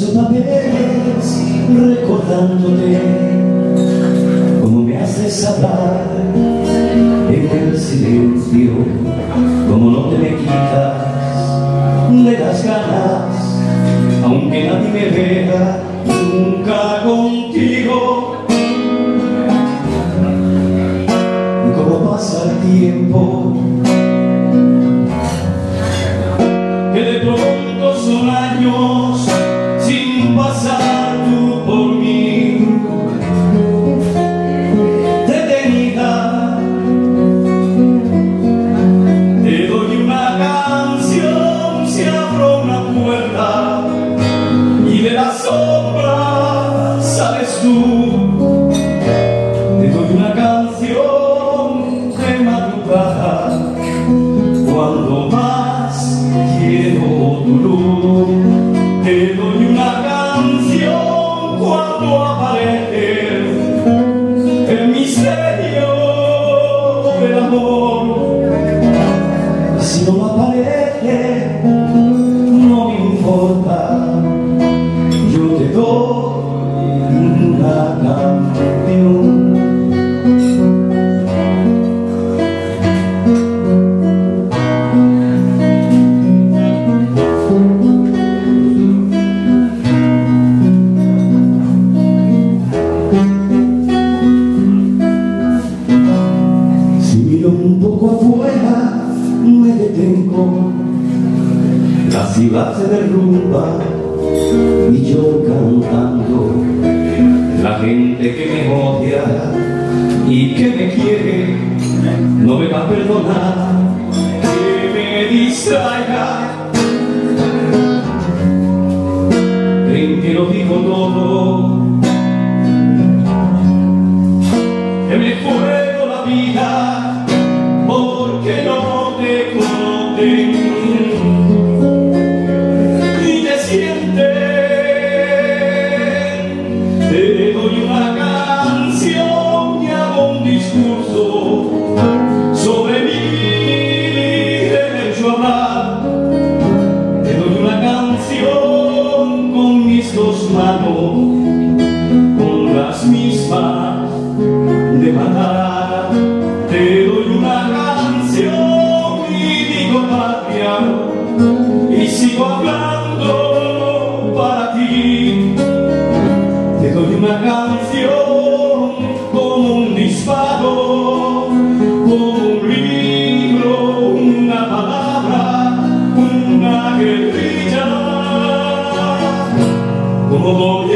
de papeles recordándote cómo me haces hablar en el silencio como no te me quitas de las ganas aunque nadie me vea nunca contigo. Como pasa el tiempo sombra sales tú. Te doy una canción de madrugada cuando más quiero tu luz. Te doy una canción cuando aparece el misterio del amor. Ciudad se derrumba y yo cantando. La gente que me odia y que me quiere no me va a perdonar que me distraiga. Creen que lo digo todo Te Romano